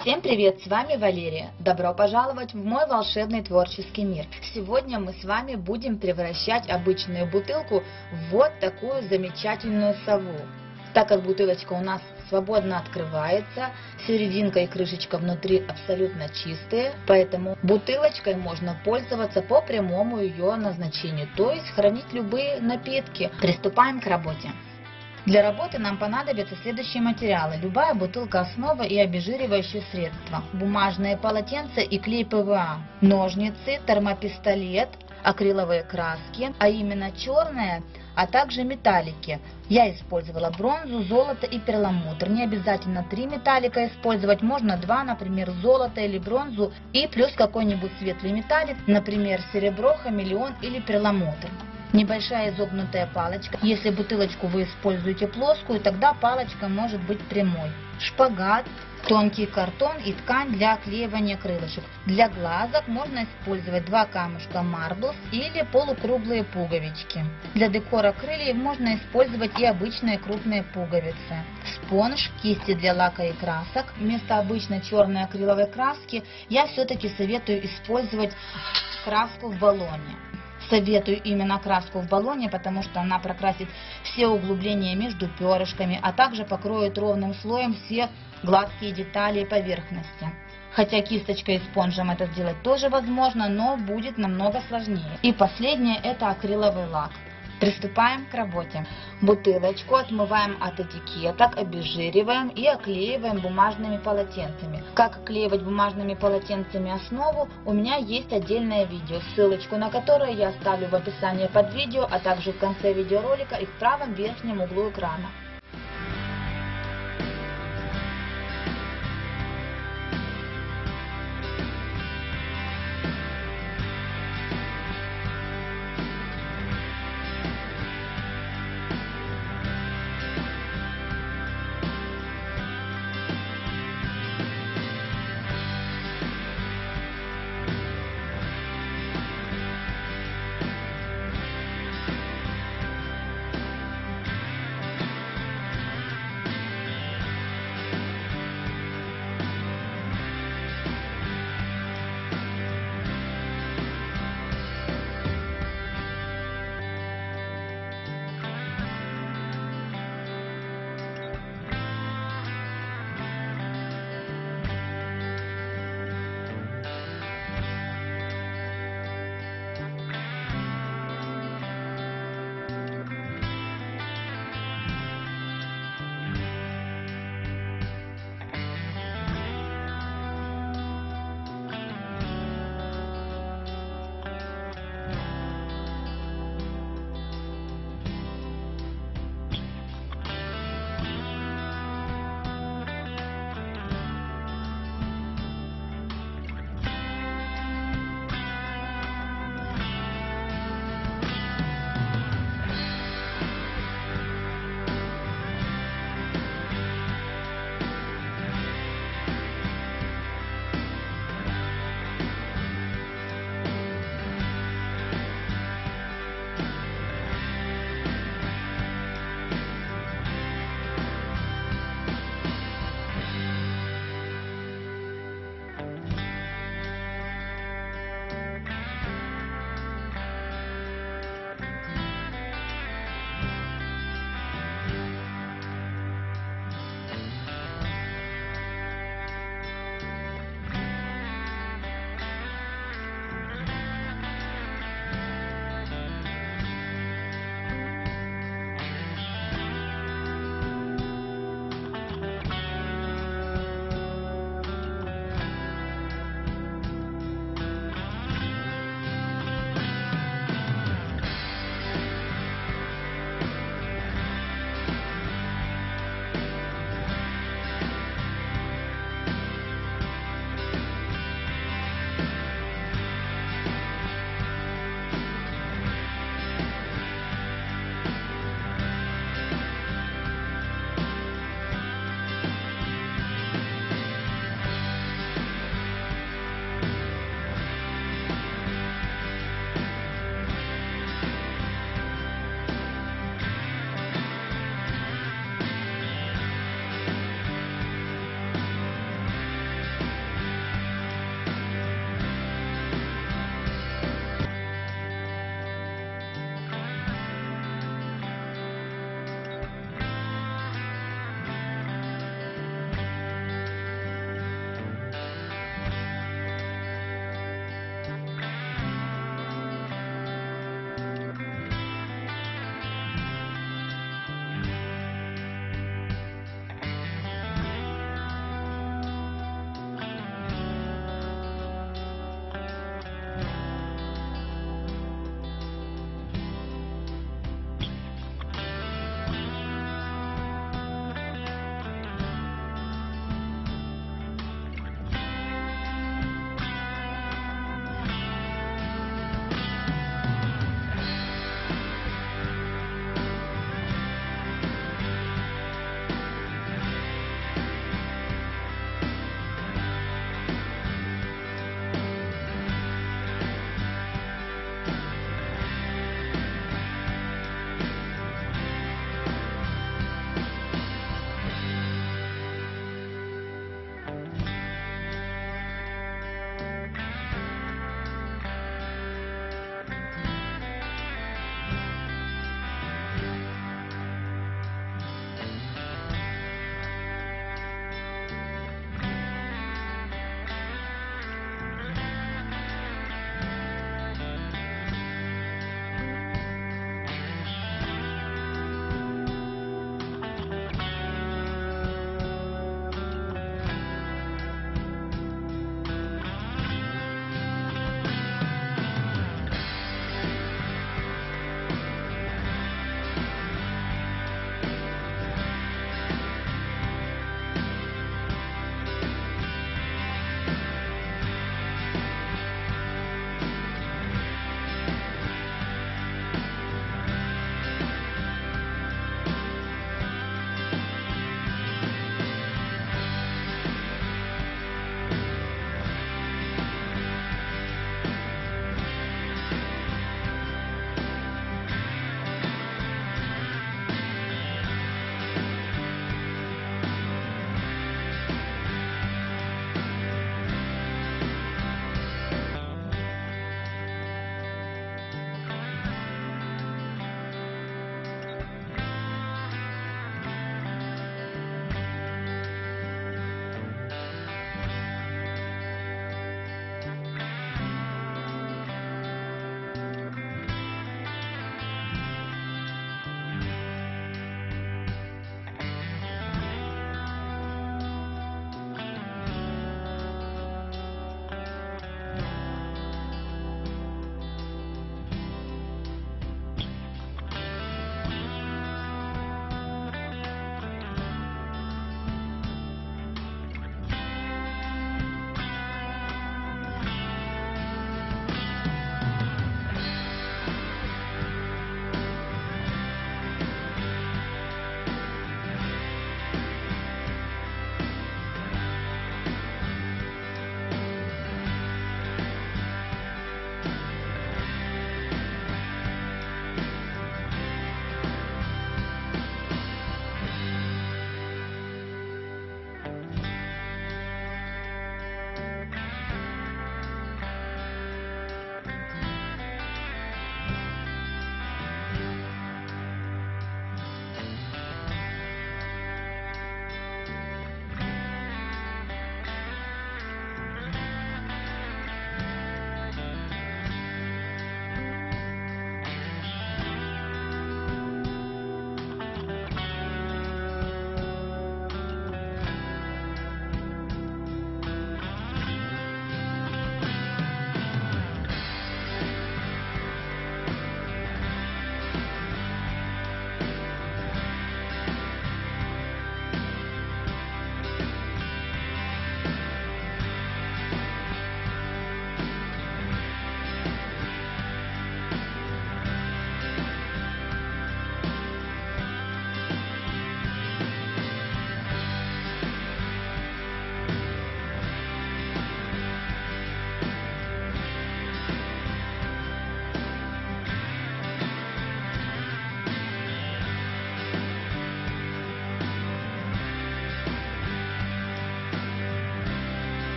Всем привет, с вами Валерия. Добро пожаловать в мой волшебный творческий мир. Сегодня мы с вами будем превращать обычную бутылку в вот такую замечательную сову. Так как бутылочка у нас свободно открывается, серединка и крышечка внутри абсолютно чистые, поэтому бутылочкой можно пользоваться по прямому ее назначению, то есть хранить любые напитки. Приступаем к работе. Для работы нам понадобятся следующие материалы. Любая бутылка основа и обезжиривающие средства. Бумажные полотенца и клей ПВА. Ножницы, термопистолет, акриловые краски, а именно черная, а также металлики. Я использовала бронзу, золото и перламутр. Не обязательно три металлика использовать, можно два, например, золото или бронзу и плюс какой-нибудь светлый металлик, например, серебро, хамелеон или перламутр. Небольшая изогнутая палочка. Если бутылочку вы используете плоскую, тогда палочка может быть прямой. Шпагат, тонкий картон и ткань для оклеивания крылышек. Для глазок можно использовать два камушка марблс или полукруглые пуговички. Для декора крыльев можно использовать и обычные крупные пуговицы. Спонж, кисти для лака и красок. Вместо обычной черной акриловой краски я все-таки советую использовать краску в баллоне. Советую именно краску в баллоне, потому что она прокрасит все углубления между перышками, а также покроет ровным слоем все гладкие детали и поверхности. Хотя кисточкой и спонжем это сделать тоже возможно, но будет намного сложнее. И последнее это акриловый лак. Приступаем к работе. Бутылочку отмываем от этикеток, обезжириваем и оклеиваем бумажными полотенцами. Как оклеивать бумажными полотенцами основу, у меня есть отдельное видео, ссылочку на которое я оставлю в описании под видео, а также в конце видеоролика и в правом верхнем углу экрана.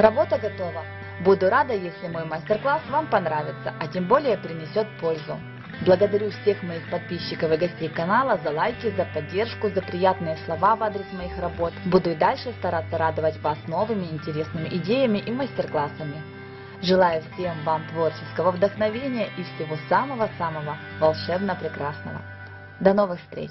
Работа готова. Буду рада, если мой мастер-класс вам понравится, а тем более принесет пользу. Благодарю всех моих подписчиков и гостей канала за лайки, за поддержку, за приятные слова в адрес моих работ. Буду и дальше стараться радовать вас новыми интересными идеями и мастер-классами. Желаю всем вам творческого вдохновения и всего самого-самого волшебно-прекрасного. До новых встреч!